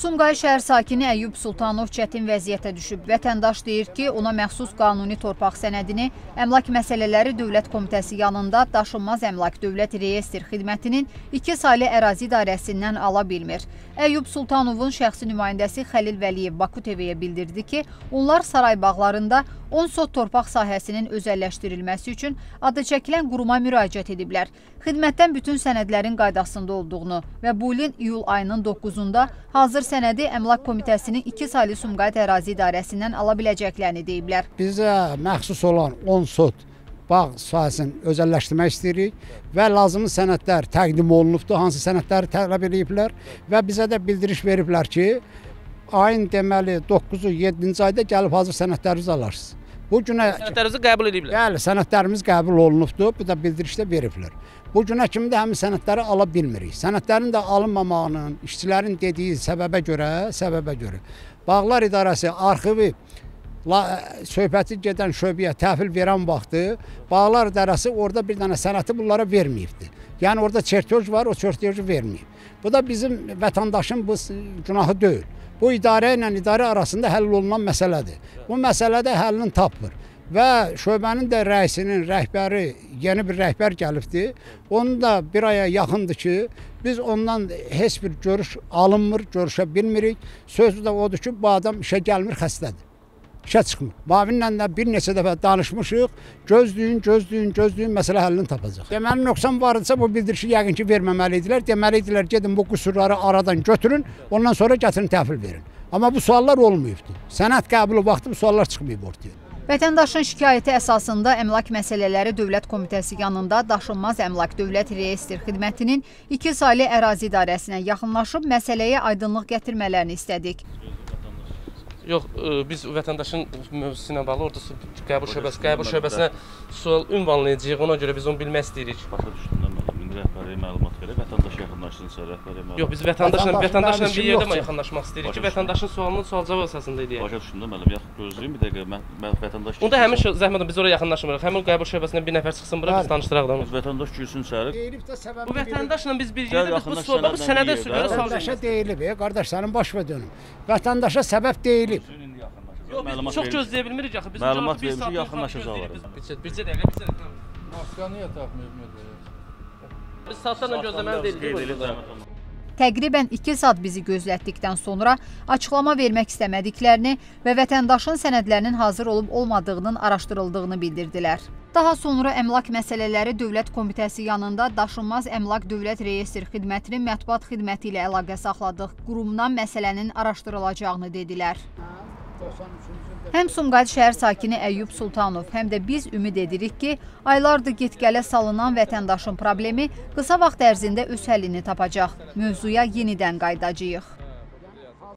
Sumqayıt şəhər sakini Əyyub Sultanov çətin vəziyyətə düşüb. Vətəndaş deyir ki, ona məxsus qanuni torpaq sənədini Əmlak Məsələləri Dövlət Komitəsi yanında Daşınmaz Əmlak Dövlət Reyestr Xidmətinin iki saylı ərazi idarəsindən ala bilmir. Əyyub Sultanovun şəxsi nümayəndəsi Xəlil Vəliyev Baku TV-yə bildirdi ki, onlar saray bağlarında 10 sot torpaq sahəsinin özəlləşdirilməsi üçün adı çəkilən quruma müraciət ediblər. Xidmətdən bütün sənədlərin qaydasında olduğunu və bu ilin iyul ayının 9-da hazır sənədi Əmlak Komitəsinin 2 saylı Sumqayıt ərazi idarəsindən ala biləcəklərini deyiblər. Bizə məxsus olan 10 sot bağ sahəsini özəlləşdirmək istəyirik və lazımi sənədlər təqdim olunubdur, hansı sənədləri tələb ediblər və bizə də bildiriş veriblər ki, ayın deməli 9-u 7-ci ayda gəlib hazır sənədlərinizi alarsınız. Bu günə Sənədlərinizi qəbul ediblər. Bəli, sənədlərimiz qəbul olunubdur. Bu da bildirişdə veriblər. Bu günə kimi də həmin sənədləri ala bilmirik. Sənədlərin də alınmamağının işçilərin dediyi səbəbə görə, səbəbə görə Bağlar İdarəsi arxivi la, söhbəti gedən şöbəyə təhvil verən vaxtı Bağlar İdarəsi orada bir dənə sənəti bunlara verməyibdi. Yəni orada çertyoz var, o çertyozu verməyib. Bu da bizim vətəndaşın bu günahı deyil. Bu idarə ilə idarə arasında həll olunan məsələdir. Bu məsələdə həllini tapmır. Və şöbənin də rəisinin rəhbəri, yeni bir rəhbər gəlibdi. Onun da bir aya yaxındır ki, biz ondan heç bir görüş alınmır, görüşə bilmirik. Sözü də odur ki, bu adam işə gəlmir, xəstədir. İşə çıxmır. Mavinlə də bir neçə dəfə danışmışıq. Gözləyin, gözləyin, gözləyin, məsələ həllini tapacaq. Deməli, nöqsan var idisə bu bildirişi yəqin ki, verməməli idilər. Deməli idilər, gedin bu qüsurları aradan götürün, ondan sonra gətirin təhvil verin. Amma bu suallar olmayıbdı. Sənəd qəbulu vaxtı bu suallar çıxmayıb ortaya. Vətəndaşın şikayəti əsasında Əmlak Məsələləri Dövlət Komitəsi yanında Daşınmaz Əmlak Dövlət Reyestr Xidmətinin iki saylı ərazi idarəsinə yaxınlaşıb məsələyə aydınlıq gətirmələrini istədik. Yox, ə, biz vətəndaşın mövzusu ilə bağlı orada qəbul şöbəsi, qəbul şöbəsinə sual ünvanlayacağıq. Ona görə biz onu bilmək istəyirik. Başa düşdüm rəhbəriyə məlumat verək, vətəndaş yaxınlaşsınsa rəhbəriyə məlumat. Yox, biz vətəndaşla Vətəndaşın vətəndaşla bir yerdə yoxdur. yaxınlaşmaq istəyirik ki, vətəndaşın sualını sual-cavab əsasında eləyək. Başa düşdüm müəllim. Yaxın gözləyin bir dəqiqə. Mən, mən vətəndaş Onda həmin zəhmət olmasa biz oraya yaxınlaşmırıq. Həmin qəbul şöbəsindən bir nəfər çıxsın bura, biz danışdıraq da onu. vətəndaş girsin içəri. Deyilib də səbəbi Bu vətəndaşla biz bir yerdə biz bu yaxınlaş sual, bu sənədə sürüyoruz sual Vətəndaşa deyilib, e, qardaş sənin başına dönüm. Vətəndaşa səbəb deyilib. Yox, biz çox gözləyə bilmirik axı. Biz Məlumat vermişik, saat yaxınlaşacaqlar. Bircə dəqiqə, bircə dəqiqə. Maskanı niyə taxmayıb müdür? Biz saatlarla gözləməli deyilik. burada. Təqribən 2 saat bizi gözlətdikdən sonra açıqlama vermək istəmədiklərini və vətəndaşın sənədlərinin hazır olub olmadığının araşdırıldığını bildirdilər. Daha sonra Əmlak Məsələləri Dövlət Komitəsi yanında Daşınmaz Əmlak Dövlət Reyestr Xidmətinin mətbuat xidməti ilə əlaqə saxladıq. Qurumdan məsələnin araşdırılacağını dedilər. Həm Sumqayıt şəhər sakini Əyyub Sultanov, həm də biz ümid edirik ki, aylardır get-gələ salınan vətəndaşın problemi qısa vaxt ərzində öz həllini tapacaq. Mövzuya yenidən qayıdacağıq.